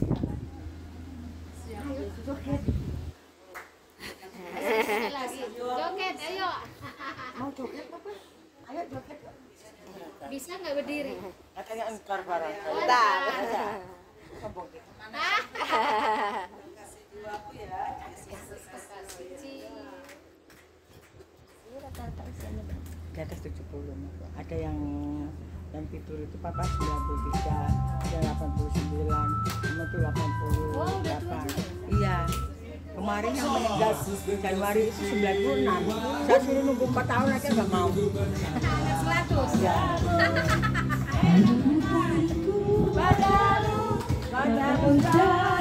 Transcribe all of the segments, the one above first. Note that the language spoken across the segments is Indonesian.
Ayo joget. Joget, ayo. Joget apa? Joget. Bisa nggak berdiri? Katanya engkar barang. Entar. Sombong Kasih dua aku ya. Di atas 70 ada yang yang tidur itu papa 93, ada 89, sama itu 88. Iya. Kemarin yang meninggal Januari itu 96. Saya suruh nunggu 4 tahun aja nggak mau. Ya. Dari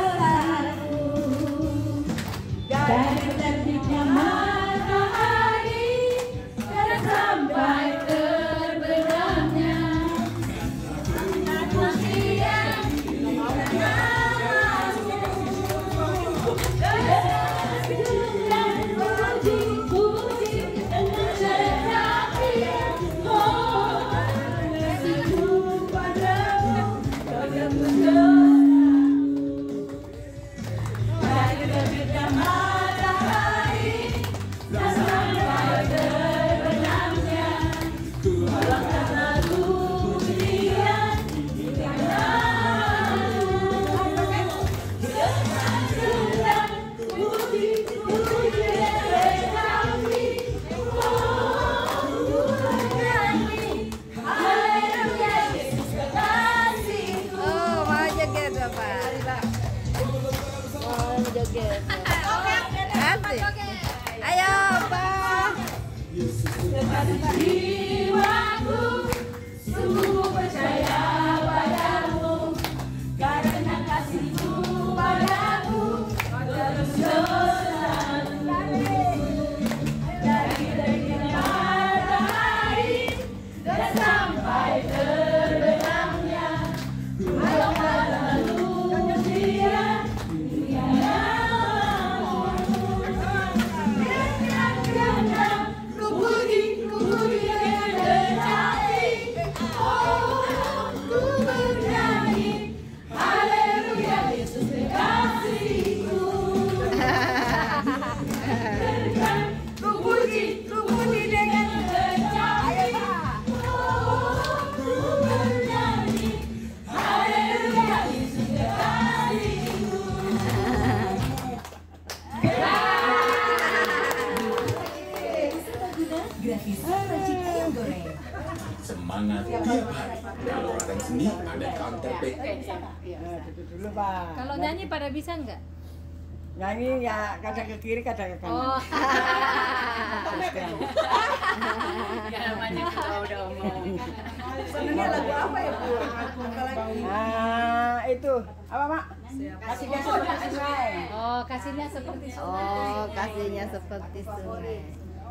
Você faz de uma. Ada ada counter pick. Nah, itu dulu, Pak. Kalau nyanyi pada bisa nggak? Nyanyi ya kadang ke kiri, kadang ke kanan. Oh, Ya namanya kita udah omong. Senangnya lagu apa ya, Bu? Nah, itu apa, Mak? Kasihnya seperti sungai. oh kasihnya seperti sungai. Oh, kasihnya seperti sungai.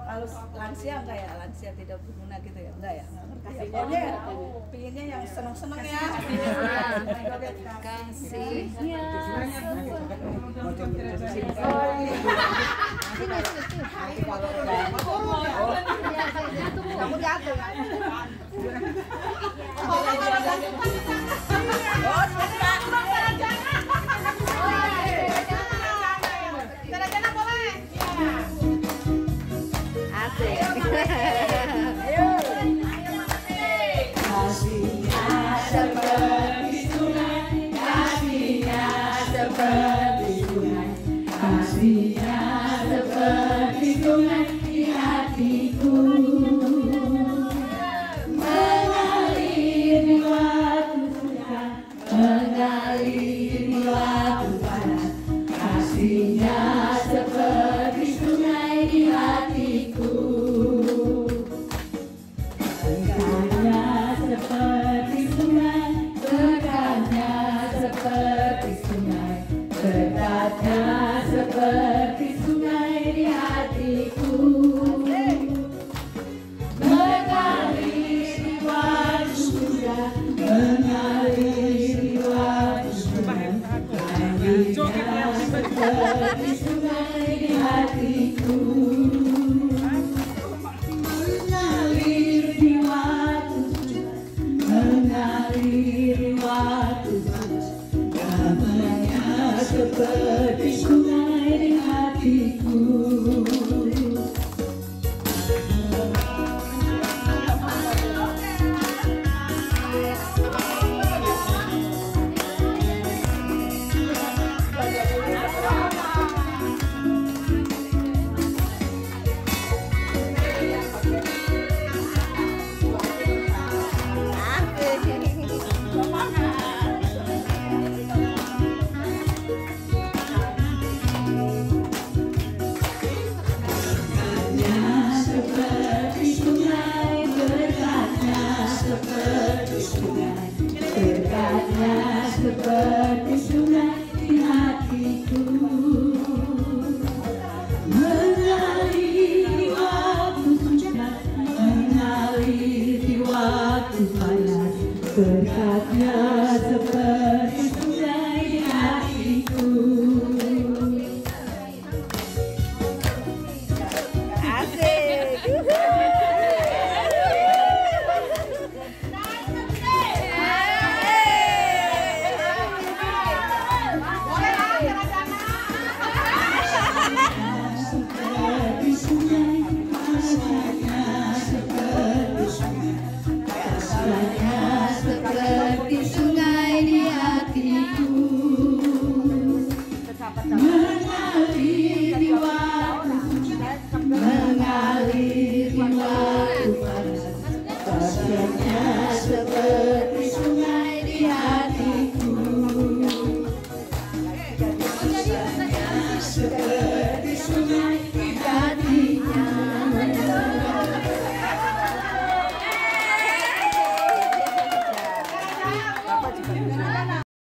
Kalau lansia enggak ya? Lansia tidak berguna gitu ya? Enggak ya? Ya pokoknya ya, pinginnya yang seneng-seneng ya. Kasihnya Kamu jatuh. Asik. Kasihnya hatiku. Berkatnya seperti sungai di hatiku. Mengalir waktu Mengalir di waktu Berkatnya seperti hatiku